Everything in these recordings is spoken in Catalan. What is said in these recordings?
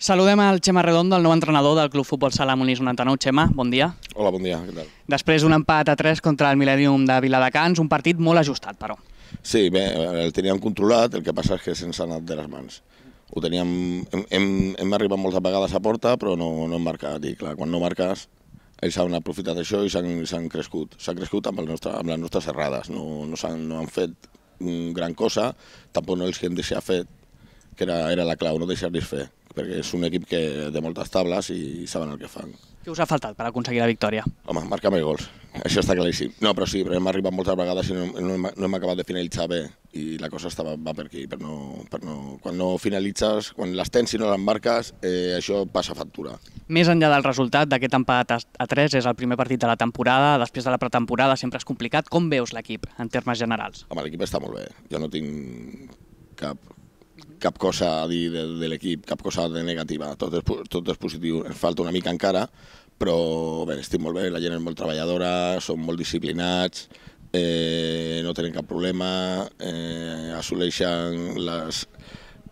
Saludem al Xema Redondo, el nou entrenador del Club Futbol Sala Molins 99. Xema, bon dia. Hola, bon dia, què tal? Després d'un empat a 3 contra el Millennium de Viladecans, un partit molt ajustat, però. Sí, bé, el teníem controlat, el que passa és que se'ns ha anat de les mans. Ho teníem, hem, hem, hem arribat moltes vegades a porta, però no, no hem marcat. I clar, quan no marques, ells han aprofitat això i s'han crescut. S'han crescut amb, el nostre, amb les nostres errades. No, no, han, no han fet gran cosa, tampoc no els que hem deixat fet, que era, era la clau, no deixar-los fer perquè és un equip que de moltes tables i saben el que fan. Què us ha faltat per aconseguir la victòria? Home, marcar més gols, això està claríssim. No, però sí, però hem arribat moltes vegades i no, no, hem, no hem acabat de finalitzar bé i la cosa estava, va per aquí, per no, per no, quan no finalitzes, quan les tens i no les marques, eh, això passa factura. Més enllà del resultat d'aquest empat a 3, és el primer partit de la temporada, després de la pretemporada sempre és complicat. Com veus l'equip en termes generals? Home, l'equip està molt bé, jo no tinc cap, cap cosa a dir de, de l'equip, cap cosa de negativa, tot és, tot és positiu, ens falta una mica encara, però bé, estic molt bé, la gent és molt treballadora, són molt disciplinats, eh, no tenen cap problema, eh, assoleixen les,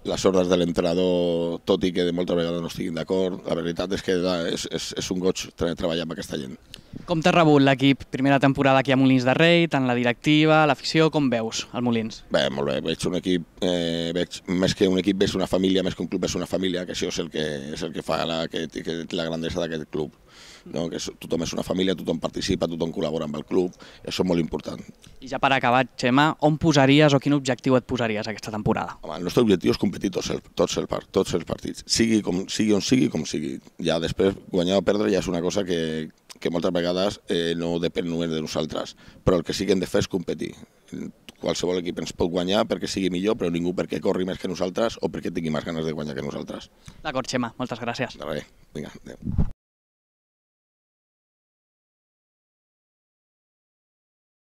les ordres de l'entrenador, tot i que de moltes vegades no estiguin d'acord, la veritat és que és, és, és un goig treballar amb aquesta gent. Com t'ha rebut l'equip primera temporada aquí a Molins de Rei, tant la directiva, l'afició, com veus el Molins? Bé, molt bé, veig un equip, eh, veig, més que un equip, veig una família, més que un club és una família, que això és el que, és el que fa la, que, que la grandesa d'aquest club no? que tothom és una família, tothom participa, tothom col·labora amb el club, això és molt important. I ja per acabar, Xema, on posaries o quin objectiu et posaries aquesta temporada? Home, el nostre objectiu és competir tots, el, tots, el, tots els partits, sigui, com, sigui on sigui, com sigui. Ja després, guanyar o perdre ja és una cosa que, que moltes vegades eh, no depèn només de nosaltres, però el que sí que hem de fer és competir qualsevol equip ens pot guanyar perquè sigui millor, però ningú perquè corri més que nosaltres o perquè tingui més ganes de guanyar que nosaltres. D'acord, Xema, moltes gràcies. De res, vinga, adéu.